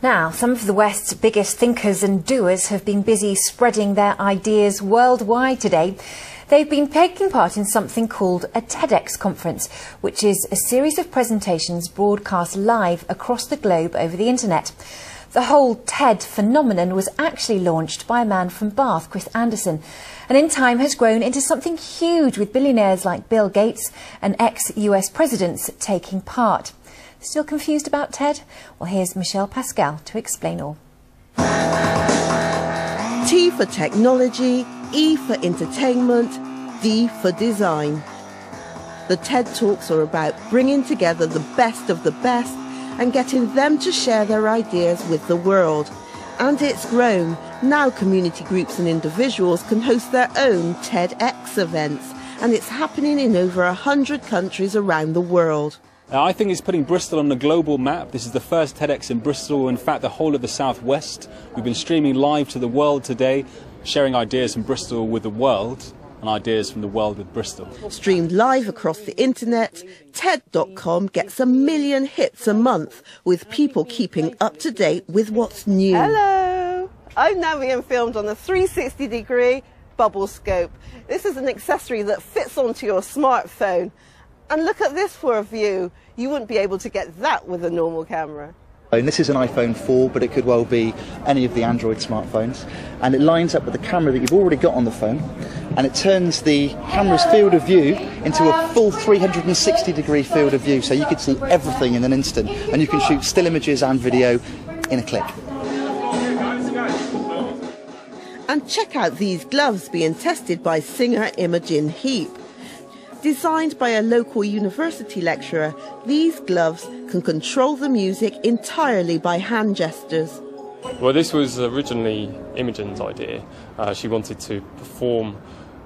Now, some of the West's biggest thinkers and doers have been busy spreading their ideas worldwide today. They've been taking part in something called a TEDx conference, which is a series of presentations broadcast live across the globe over the internet. The whole TED phenomenon was actually launched by a man from Bath, Chris Anderson, and in time has grown into something huge with billionaires like Bill Gates and ex-US presidents taking part. Still confused about TED? Well, here's Michelle Pascal to explain all. T for technology, E for entertainment, D for design. The TED Talks are about bringing together the best of the best and getting them to share their ideas with the world. And it's grown. Now community groups and individuals can host their own TEDx events, and it's happening in over 100 countries around the world. Uh, I think it's putting Bristol on the global map. This is the first TEDx in Bristol, in fact, the whole of the southwest. We've been streaming live to the world today, sharing ideas from Bristol with the world and ideas from the world with Bristol. Streamed live across the internet, TED.com gets a million hits a month with people keeping up to date with what's new. Hello! I'm now being filmed on a 360 degree BubbleScope. This is an accessory that fits onto your smartphone. And look at this for a view. You wouldn't be able to get that with a normal camera. And this is an iPhone 4, but it could well be any of the Android smartphones. And it lines up with the camera that you've already got on the phone, and it turns the camera's field of view into a full 360 degree field of view, so you can see everything in an instant. And you can shoot still images and video in a click. And check out these gloves being tested by singer Imogen Heap. Designed by a local university lecturer, these gloves can control the music entirely by hand gestures. Well, this was originally Imogen's idea. Uh, she wanted to perform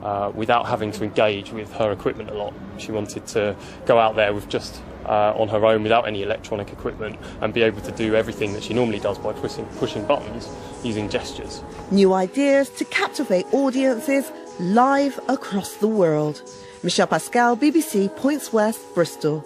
uh, without having to engage with her equipment a lot. She wanted to go out there with just uh, on her own without any electronic equipment and be able to do everything that she normally does by pushing, pushing buttons using gestures. New ideas to captivate audiences live across the world. Michelle Pascal, BBC, Points West, Bristol.